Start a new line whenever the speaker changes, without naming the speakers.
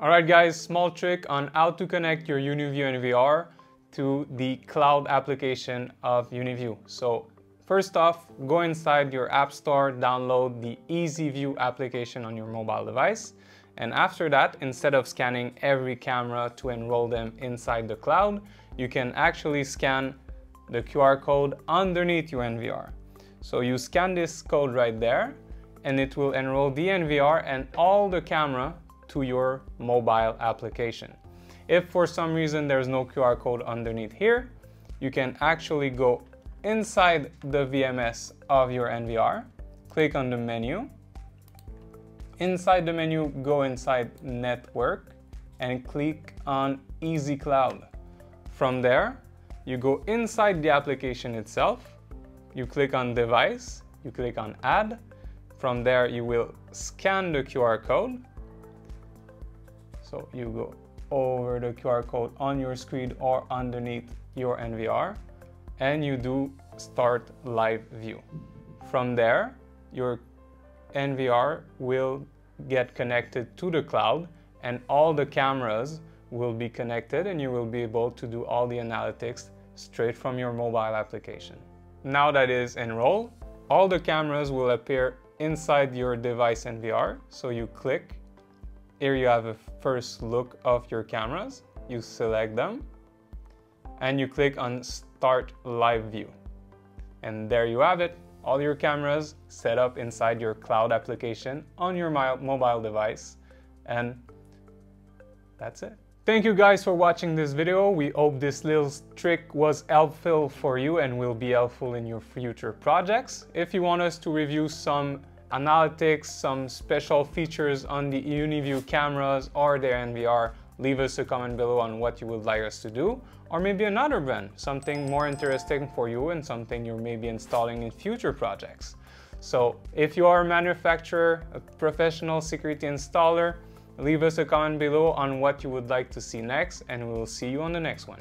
Alright guys, small trick on how to connect your UniView NVR to the cloud application of UniView. So first off, go inside your app store, download the EZView application on your mobile device. And after that, instead of scanning every camera to enroll them inside the cloud, you can actually scan the QR code underneath your NVR. So you scan this code right there and it will enroll the NVR and all the camera to your mobile application. If for some reason there's no QR code underneath here, you can actually go inside the VMS of your NVR, click on the menu. Inside the menu, go inside Network and click on EZCloud. From there, you go inside the application itself, you click on Device, you click on Add. From there, you will scan the QR code so you go over the QR code on your screen or underneath your NVR and you do start live view. From there, your NVR will get connected to the cloud and all the cameras will be connected and you will be able to do all the analytics straight from your mobile application. Now that is enrolled, all the cameras will appear inside your device NVR. So you click here you have a first look of your cameras. You select them and you click on Start Live View. And there you have it, all your cameras set up inside your cloud application on your mobile device. And that's it. Thank you guys for watching this video. We hope this little trick was helpful for you and will be helpful in your future projects. If you want us to review some analytics, some special features on the UniView cameras or their NVR, leave us a comment below on what you would like us to do, or maybe another brand, something more interesting for you and something you're maybe installing in future projects. So if you are a manufacturer, a professional security installer, leave us a comment below on what you would like to see next and we will see you on the next one.